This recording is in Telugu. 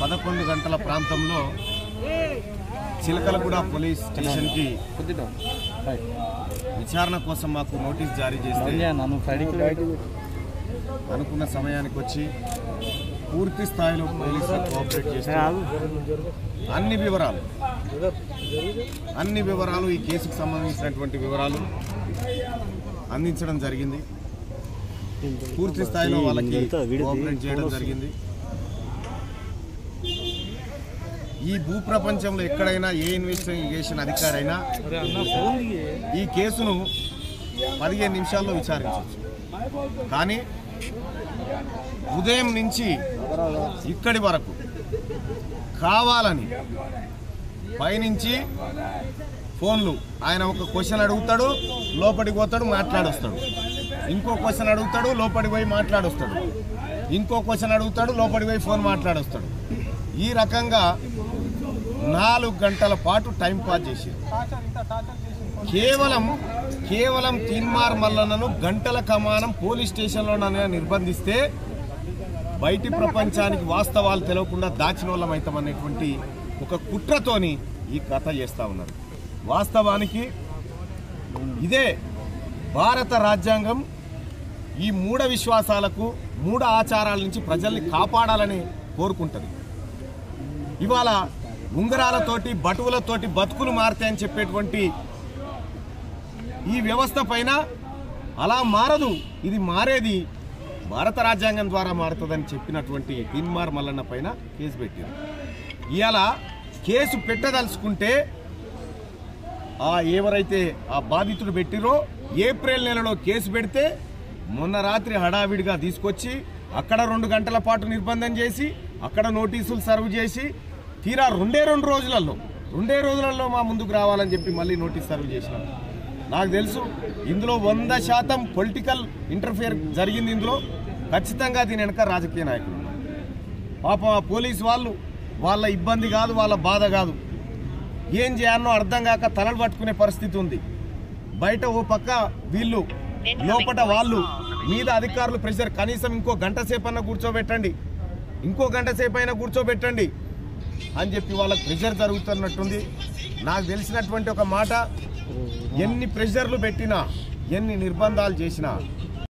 పదకొండు గంటల ప్రాంతంలో చిలకలగూడ పోలీస్ స్టేషన్కి విచారణ కోసం మాకు నోటీస్ జారీ చేస్తే అనుకున్న సమయానికి వచ్చి పూర్తి స్థాయిలో పోలీసులు కోఆపరేట్ చేస్తే అన్ని వివరాలు. అన్ని వివరాలు ఈ కేసుకు సంబంధించినటువంటి వివరాలు అందించడం జరిగింది. పూర్తి స్థాయిలో వాళ్ళకి కోఆపరేట్ చేయడం జరిగింది. ఈ భూ ప్రపంచంలో ఎక్కడైనా ఏ ఇన్వెస్టిగేషన్ అధికారి అయినా ఈ కేసును పదిహేను నిమిషాల్లో విచారించవచ్చు. కానీ ఉదయం నుంచి ఇక్కడి వరకు కావాలని పైనుంచి ఫోన్లు. ఆయన ఒక క్వశ్చన్ అడుగుతాడు లోపలికి పోతాడు మాట్లాడొస్తాడు. ఇంకో క్వశ్చన్ అడుగుతాడు లోపలికి పోయి మాట్లాడొస్తాడు. ఇంకో క్వశ్చన్ అడుగుతాడు లోపలికి పోయి ఫోన్ మాట్లాడొస్తాడు. ఈ రకంగా నాలుగు గంటల పాటు టైం పాస్ చేసి కేవలం కేవలం తీన్మార్ మల్లన్నను గంటల కమానం పోలీస్ స్టేషన్లోనైనా నిర్బంధిస్తే బయటి ప్రపంచానికి వాస్తవాలు తెలియకుండా దాచిన అనేటువంటి ఒక కుట్రతోని ఈ కథ చేస్తూ ఉన్నారు. వాస్తవానికి ఇదే భారత రాజ్యాంగం ఈ మూఢ విశ్వాసాలకు మూఢ ఆచారాల నుంచి ప్రజల్ని కాపాడాలని కోరుకుంటుంది. ఇవాళ ఉంగరాలతోటి బటువులతోటి బతుకులు మారుతాయని చెప్పేటువంటి ఈ వ్యవస్థ పైన అలా మారదు ఇది మారేది భారత రాజ్యాంగం ద్వారా మారుతుందని చెప్పినటువంటి తిన్మార్ మల్లన్న పైన కేసు పెట్టారు ఇవాళ కేసు పెట్టదలుచుకుంటే ఆ ఎవరైతే ఆ బాధితుడు పెట్టిరో ఏప్రిల్ నెలలో కేసు పెడితే మొన్న రాత్రి హడావిడిగా తీసుకొచ్చి అక్కడ రెండు గంటల పాటు నిర్బంధం చేసి అక్కడ నోటీసులు సర్వ్ చేసి తీరా రెండే రెండు రోజులలో రెండే రోజులలో మా ముందుకు రావాలని చెప్పి మళ్ళీ నోటీస్ సర్వ్ చేసినారు. నాకు తెలుసు ఇందులో వంద శాతం పొలిటికల్ ఇంటర్ఫియర్ జరిగింది ఇందులో. ఖచ్చితంగా దీని వెనక రాజకీయ నాయకులు. పాపం ఆ పోలీసు వాళ్ళు వాళ్ళ ఇబ్బంది కాదు వాళ్ళ బాధ కాదు. ఏం చేయాలనో అర్థం కాక తలలు పట్టుకునే పరిస్థితి ఉంది. బయట ఓ పక్క వీళ్ళు లోపట వాళ్ళు మీద అధికారులు ప్రెషర్. కనీసం ఇంకో గంట సేపన్నా కూర్చోబెట్టండి. ఇంకో గంట సేపు అయినా కూర్చోబెట్టండి అని చెప్పి వాళ్ళకి ప్రెషర్ జరుగుతున్నట్టుంది. నాకు తెలిసినటువంటి ఒక మాట ఎన్ని ప్రెషర్లు పెట్టినా ఎన్ని నిర్బంధాలు చేసినా